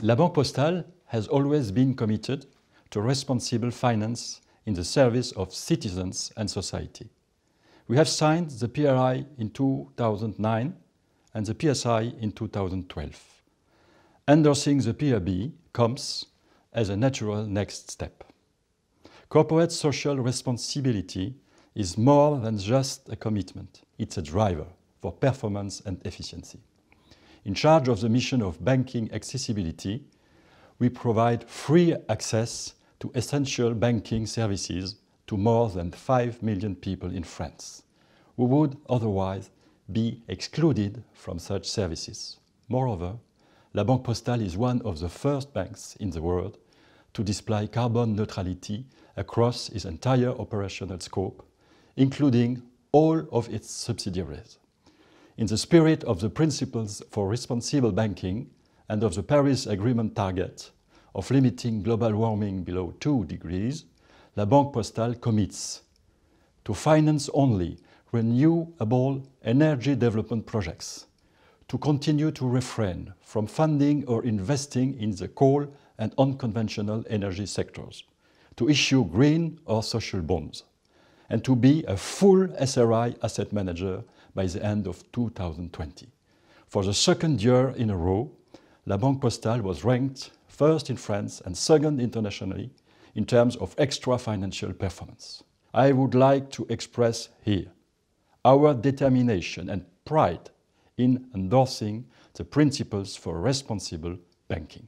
La Banque Postale has always been committed to responsible finance in the service of citizens and society. We have signed the PRI in 2009 and the PSI in 2012. Endorsing the PRB comes as a natural next step. Corporate social responsibility is more than just a commitment, it's a driver for performance and efficiency. In charge of the mission of banking accessibility, we provide free access to essential banking services to more than 5 million people in France, who would otherwise be excluded from such services. Moreover, La Banque Postale is one of the first banks in the world to display carbon neutrality across its entire operational scope, including all of its subsidiaries. In the spirit of the principles for responsible banking and of the Paris Agreement target of limiting global warming below 2 degrees, La Banque Postale commits to finance only renewable energy development projects, to continue to refrain from funding or investing in the coal and unconventional energy sectors, to issue green or social bonds, and to be a full SRI asset manager by the end of 2020. For the second year in a row, La Banque Postale was ranked first in France and second internationally in terms of extra financial performance. I would like to express here our determination and pride in endorsing the principles for responsible banking.